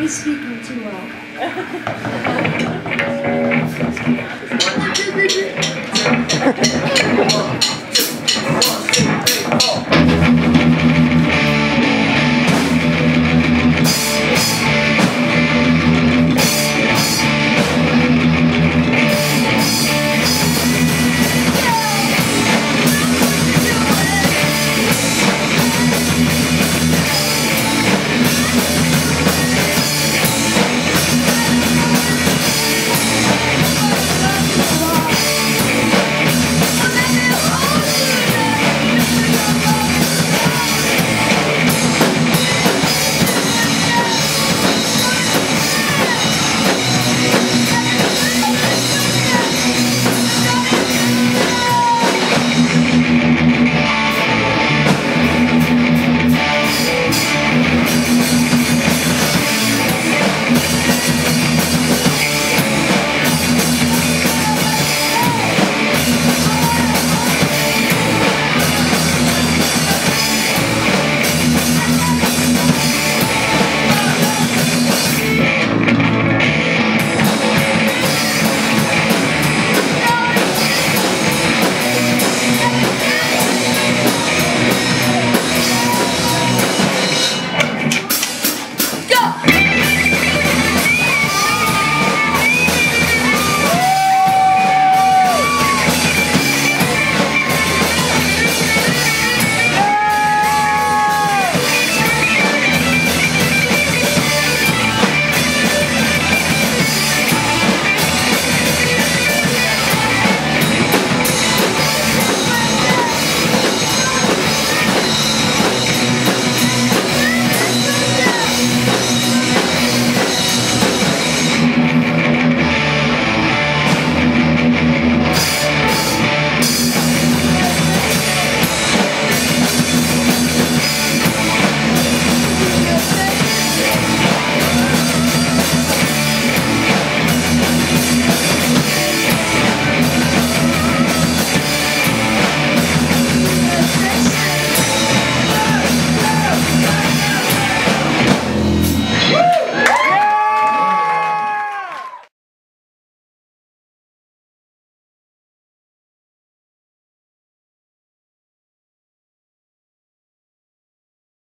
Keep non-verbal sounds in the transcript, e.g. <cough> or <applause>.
Be speaking too well. <laughs>